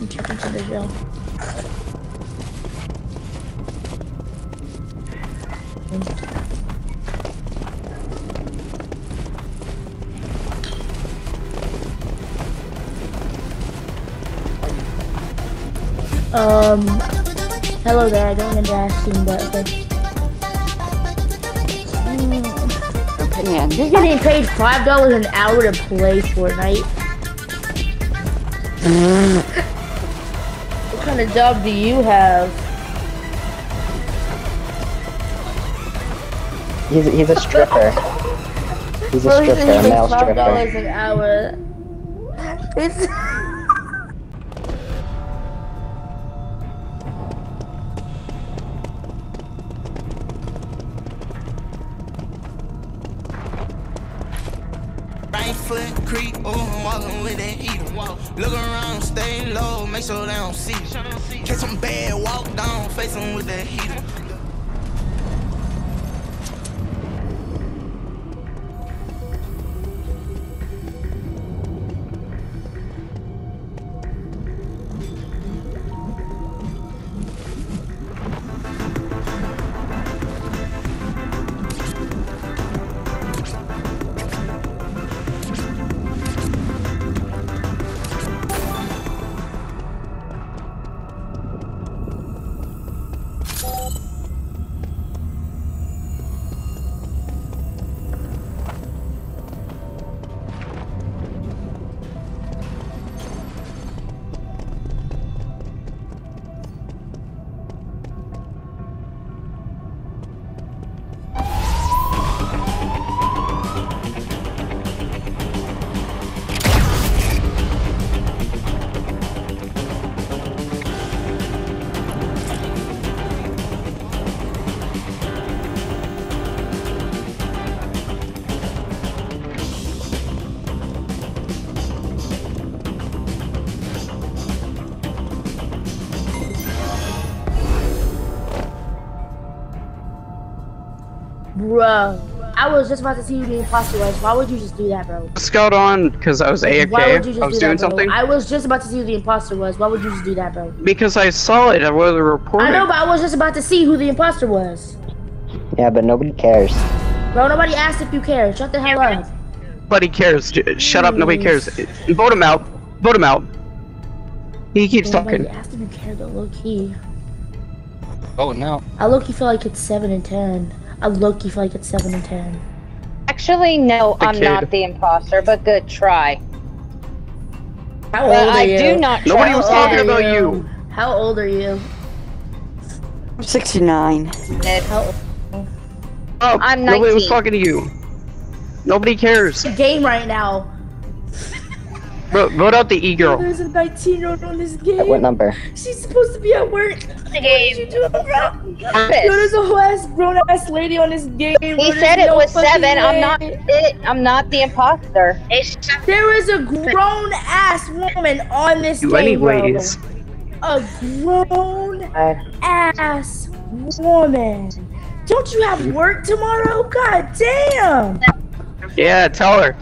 some chickens in the jail. Um, hello there. I don't remember asking, but okay. Opinion. You're getting paid five dollars an hour to play Fortnite. What kind of job do you have? He's, he's a stripper. He's a Bro, he stripper, said a he male makes five dollars stripper. an hour. It's walking with that heater. Look around, stay low, make sure they don't see you. Catch them bad, walk down, face them with that heater. Bro, I was just about to see who the imposter was. Why would you just do that, bro? Scout on because I was AFK. Why would you just I was do doing that, bro? something. I was just about to see who the imposter was. Why would you just do that, bro? Because I saw it. I was reporting. I know, but I was just about to see who the imposter was. Yeah, but nobody cares. Bro, nobody asked if you care. Shut the hell up. Nobody cares. Shut up. Nobody cares. Vote him out. Vote him out. He keeps Nobody talking. asked if you care, though, low key. Oh no. I low key feel like it's 7 and 10. I low key feel like it's 7 and 10. Actually, no, The I'm kid. not the imposter, but good try. How But old are I you? do not Nobody was talking about you. How old are you? I'm 69. Ed. How Oh, I'm nobody was talking to you. Nobody cares. game right now? Bro, vote out the e girl. There's a 19 year old on this game. At what number? She's supposed to be at work. What did you do, bro? Yo, there's a whole ass grown ass lady on this game. He There's said it no was fucking seven. I'm not it. I'm not the imposter. There is a grown ass woman on this You game, anyways. bro. A grown ass woman. Don't you have mm-hmm. work tomorrow? God damn! Yeah, tell her.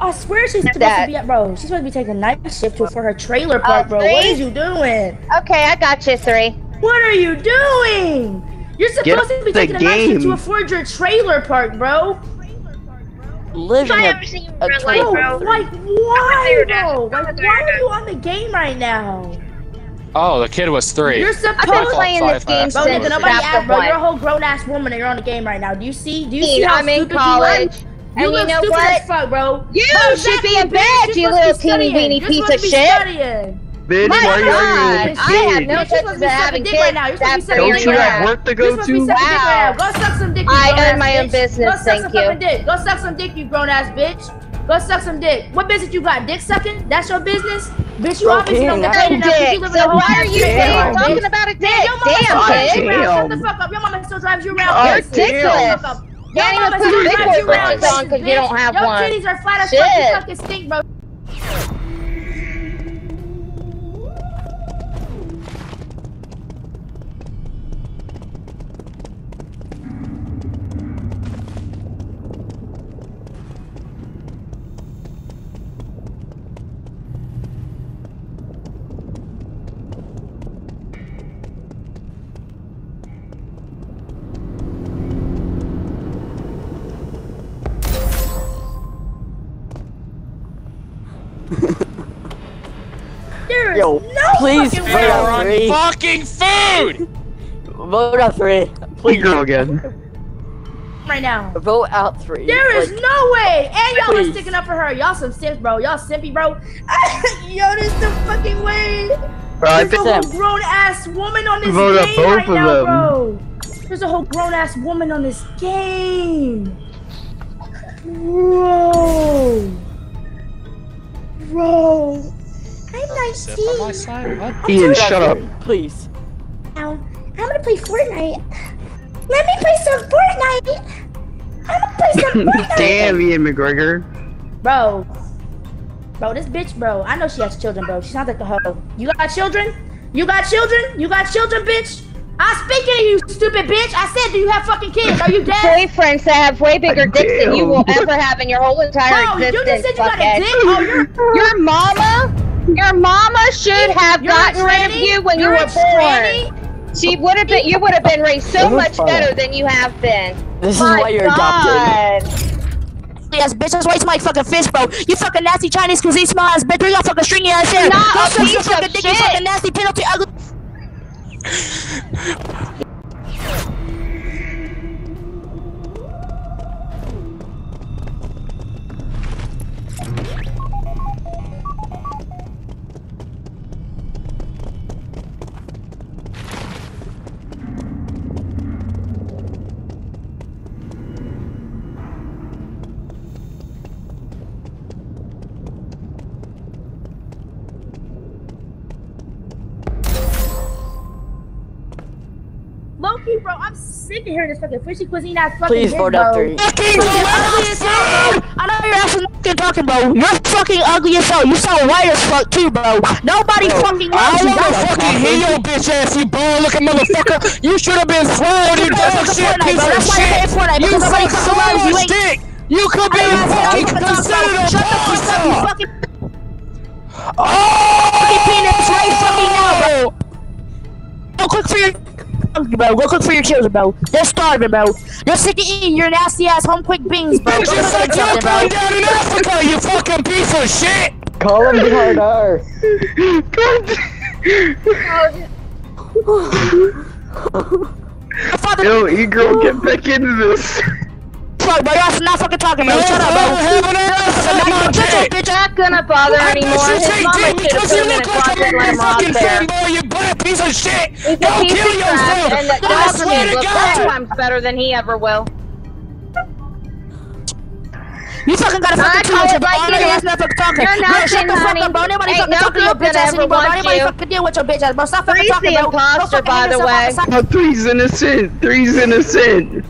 I swear she's supposed That- to be at bro. She's supposed to be taking a night shift to- for her trailer oh, park, bro. What see? is you doing? Okay, I got you three. What are you doing? You're supposed to be the taking a night shift to afford your trailer park, bro. living a, a Bro, trailer. like why, bro? Like why are you on the game right now? Oh, the kid was three. You're supposed to be playing this game Bro, since nigga, nobody asked, bro. You're a whole grown ass woman and you're on the game right now. Do you see? Do you see how I'm in stupid college. you And you know stupid what? as fuck, bro. You Bro, should be in bed, You're you supposed little teeny weeny piece of shit. studying. Bitch, My why are you God, I have no kid? You're to business be having dick kids right now. You're supposed to be after Don't dick you have work to You're go to be to? dick right. Wow. Go suck some dick, you I grown earn ass my own bitch. business, Go suck thank some you. fucking dick. Go suck some dick, you grown ass bitch. Go suck some dick. What business you got? Dick sucking? That's your business? Bitch, you Bro, obviously don't get I- paid enough 'cause Dick. you live in So a whole why are you bitch. saying- talking Bitch. about a dick? Damn, your mama Damn, still drives you around. Shut the fuck up. Your mama still drives you around. Bitch. ridiculous. Shut the fuck up. Your Can't even put still big drives boy you around, britches on bitch. 'cause you don't have Your one. titties are flat as fuck. You fucking stink, bro. There is Yo, no please vote way. on on three. fucking food! Vote out three. Please Please girl again. right now. vote out three. There is Like, no way. And y'all was Please. sticking up for her. Y'all some simps, bro. Y'all simpy, bro. Yo, this the fucking way. Bro, I There's a whole grown ass woman on this Vote up game both right of now, them. bro. There's a whole grown ass woman on this game. Bro. Bro. I'm Sip on my side? What? Ian, shut up. Please. Now, I'm gonna play Fortnite. Let me play some Fortnite. I'm gonna play some Fortnite. Damn, Ian McGregor. Bro. Bro, this bitch, bro. I know she has children, bro. She sounds like a hoe. You got children? You got children? You got children, bitch? I'm speaking to you, stupid bitch. I said, do you have fucking kids? Are you dead? Boyfriends that have way bigger dicks than you will ever have in your whole entire Bro, you just existence. said you got a dick? Oh, you're Your mama, your mama should have You're gotten rid of you when You're you were born. tranny? She would have been. You would have been raised so much fun. better than you have been. This is why you're adopted. Yes, bitch, that's why it's my fucking fish, bro. You fucking nasty Chinese cuisine small ass bitch. Bring your fucking stringy ass hair. Not Go a suck your piece fucking of dick, you shit. fucking nasty penalty ugly. sick of hearing this fucking fishy cuisine ass fucking Please bitch, vote bro. out three. Fucking ugly as hell, bro. I know you're actually fucking talking, bro. You're fucking ugly as hell. You sound white as fuck too, bro. Nobody fucking I loves you. wanna fucking hear your bitch ass, you ball looking motherfucker. You should have been thrown, you That's dumb shit Fortnite, piece of That's why I hate shit. You because nobody fucking so loves you. much dick. You could be fucking fucking considered a Shut the fuck up, you monster. fucking Oh! fucking penis right fucking now, bro. Go cook for your bro. Go cook for your children, bro. They're starving, bro. They're sick of eating your nasty ass home quick beans, bro. Go Bitch, you cook suck for your something, bro. going down in Africa, you fucking piece of shit. Call him harder. Your father Yo, E girl, get back into this. Fuck, bro. Y'all not fucking talking, bro. No, Shut up, I bro. don't have an ass Shut on my up, Shut your dick. bitch Not gonna bother I anymore. you His take mama dick should have because put you him in a look like closet a and let him off fucking there. fanboy, you butt piece of shit. He's a Go piece kill of crap, yourself. and that I God swear to looks ten God. times better than he ever will. You fucking got a I fucking call two it like bro. it You're is. not fucking talking. You're Bro, shut nothing, the fuck honey. up, bro. Nobody Ain't fucking no talking to your girl bitch gonna ass ever anymore, bro. want Nobody you. fucking deal with your bitch ass, bro. Stop fucking Three's talking, the bro. Go imposter, fucking by hang the yourself way. off the side. Oh, three's innocent. Three's innocent.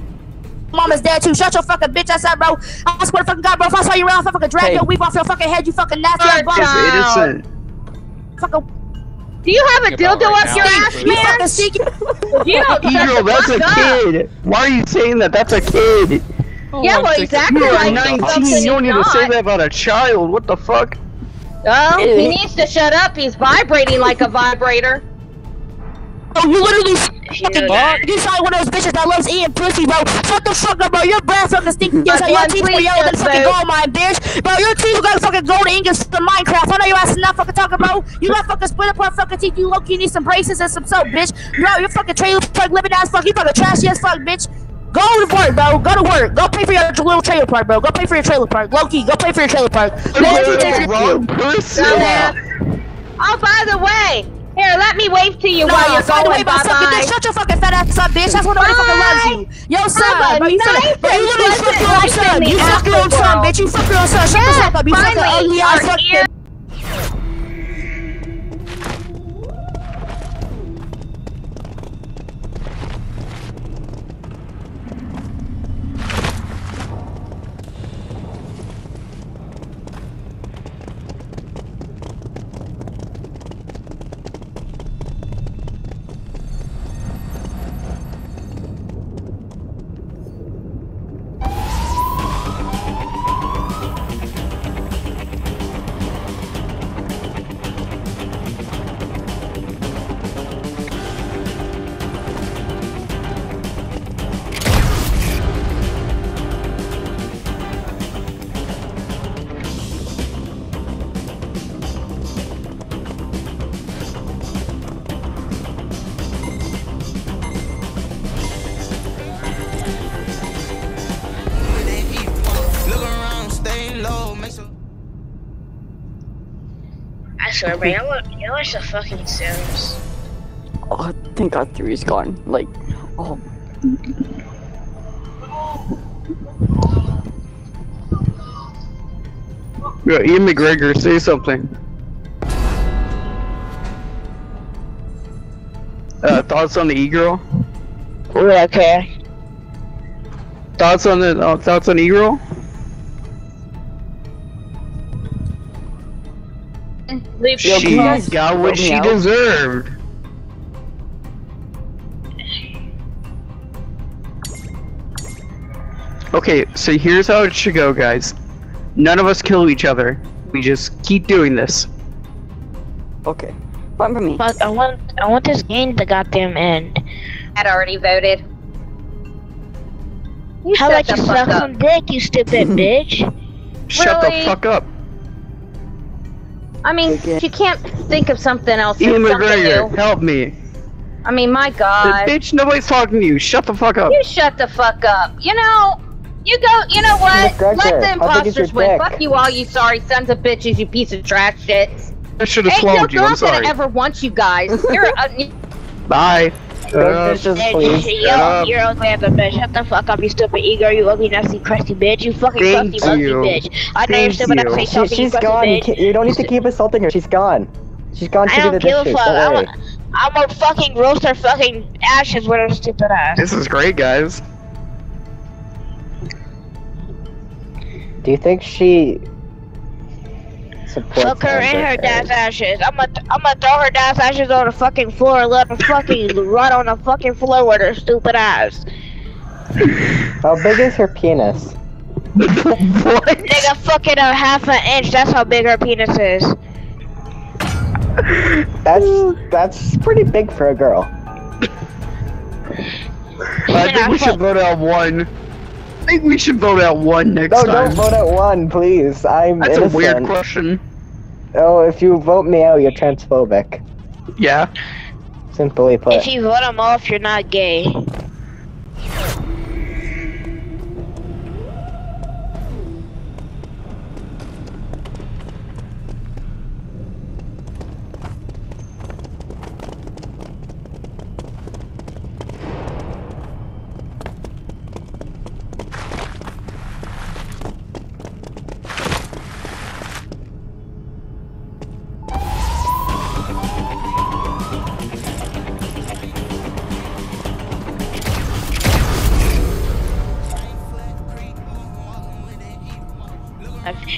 Mama's dead too. Shut your fucking bitch ass up, bro. I swear to fucking God, bro. If I saw you around, if I fucking drag Hey. your weave off your fucking head, you fucking nasty ass bum. Innocent. Fucking, Do you have a Think about dildo right up your now. ass, you man? fucking sneaky. You don't E shut girl, the that's a fuck up. kid. Why are you saying that? That's a kid. Oh, Yeah, well, exactly You are like 19. You don't need he's to say that about a child. What the fuck? Well, he needs to shut up. He's vibrating like a vibrator. Oh, you literally fucking. Fuck. You sound like one of those bitches that loves eating pussy, bro. Shut the fuck up, bro. Your breath fucking stinky. But So your teeth were yellow than fucking gold mine, bitch. Bro, your teeth got fucking golden ingots from Minecraft. I know your ass is not fucking talking, bro. You got fucking split apart fucking teeth. You low key need some braces and some soap, bitch. Bro, you're fucking trailer park living ass fuck. You fucking trashy as fuck, bitch. Go to work, bro. Go to work. Go pay for your little trailer park, bro. Go pay for your trailer park. Low key, go pay for your trailer park. You're Let's do the this. wrong person. Oh, by the way, here, let me wave to you No, while you're way, going. about sucking dick, Bye-bye. shut your fucking fat ass up, bitch. That's why nobody fucking loves you. Yo, son, a bro, you nice it. Bro, you literally fuck your own son. You fuck your own son, bitch. You fuck your own son. Shut the fuck up. You fucking ugly ass fuck. I swear, bro, y'all are, y'all are so fucking serious. Oh, thank God three is gone. Like, oh. Yeah, Ian McGregor, say something. Uh, thoughts on the e-girl? Okay. Thoughts on the uh, thoughts on e-girl? Leave Yo, She got what she out? deserved. Okay, so here's how it should go, guys. None of us kill each other. We just keep doing this. Okay. Fine for me. Fuck, I want, I want this game to goddamn end. had already voted. You How shut about you suck up. some dick, you stupid bitch? Shut Really? the fuck up. I mean, she can't think of something else. Ian McGregor, help me. I mean, my God. bitch, nobody's talking to you. Shut the fuck up. You shut the fuck up. You know, you go. You know what? McGregor, Let the how big is your imposters win. dick? Fuck you all, you sorry sons of bitches, you piece of trash shit. I should have Ain't no you. I'm sorry. Ain't no girl gonna ever want you guys. You're a, Bye. Shut Don't up. bitches, Bitch, yo, up. you're ugly as a bitch. Shut the fuck up, you stupid ego, you ugly, nasty, crusty bitch. You fucking Thank crusty, ugly you. bitch. I know you're Thank stupid enough to you. say She, something, you she's crusty gone. You, bitch. you don't need to keep assaulting her. She's gone. She's gone to I do don't the give a dishes. fuck. Don't I'm worry. a, I'm gonna fucking roast her fucking ashes with her stupid ass. This is great, guys. Do you think she supports Fuck her and her dad's ashes. I'm gonna, I'm gonna throw her dad's ashes on the fucking floor and let her fucking run on the fucking floor with her stupid ass. How big is her penis? what? Nigga, fucking a half an inch. That's how big her penis is. That's that's pretty big for a girl. I think we should vote out one. I think we should vote out one next No, time. don't vote out one, please. I'm That's innocent. a weird question. Oh, if you vote me out, you're transphobic. Yeah. Simply put. If you vote him off, you're not gay.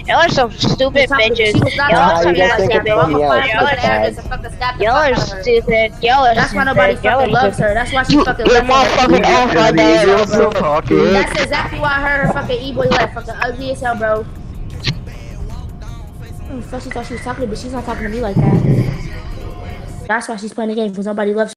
Y'all are some stupid bitches. Y'all are some you guys think nasty it's funny, bitches. yeah, Y'all it's are, y'all are stupid. Y'all are That's why nobody stupid. Y'all fucking are loves stupid. her. That's why she You, fucking you're left her. motherfucking off my Is the dad. e-girl still talking? That's exactly why her, her fucking e-boy left. Fucking ugly as hell, bro. Fuck, she thought she was talking to me, but she's not talking to me like that. That's why she's playing the game, because nobody loves